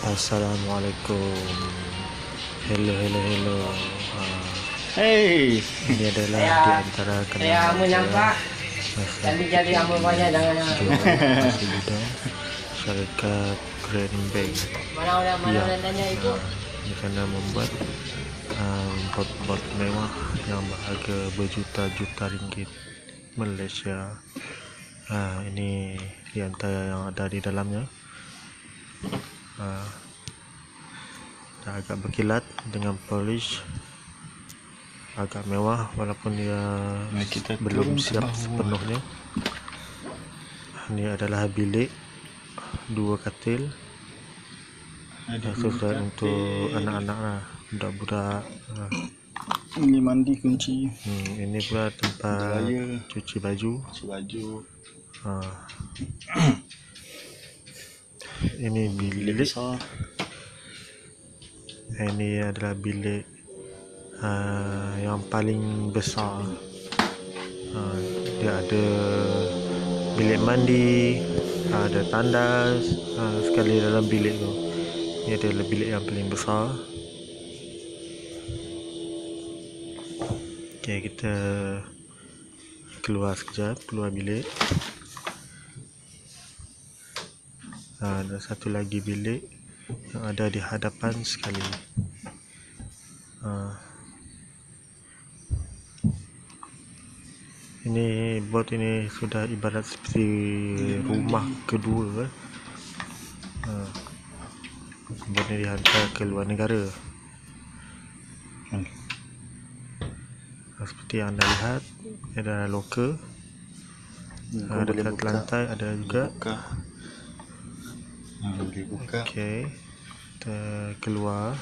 Assalamualaikum. Hello, hello, hello. Uh, Hey, ini adalah Saya- di antara Saya kenangan hamba nampak Jadi jadi hamba banyak jangan jual masih muda syarikat Grand Bank Mana orang mana Ya. orang tanya itu di sana membuat um, bot-bot mewah yang berharga berjuta-juta ringgit Malaysia. Uh, ini di antara yang ada di dalamnya. Uh, agak berkilat dengan polish agak mewah walaupun dia Mari kita belum siap sepenuhnya. Ini adalah bilik dua katil sesuai dua untuk anak-anak lah budak-budak Ha. Ini mandi kunci. hmm, ini pula tempat cuci baju Cuci baju. ha. ini Bilik. Bilik besar. ini adalah bilik uh, yang paling besar. Uh, dia ada bilik mandi ada tandas uh, sekali dalam bilik tu. Ini adalah bilik yang paling besar. Ok kita keluar sekejap keluar bilik uh, ada satu lagi bilik yang ada di hadapan sekali. Uh, ini bot ini sudah ibarat seperti rumah kedua eh. uh, bot ini dihantar ke luar negara. Hmm. seperti yang anda lihat uh, boleh dekat lantai ada juga. Buka. Ha, boleh buka. Okey. Kita keluar.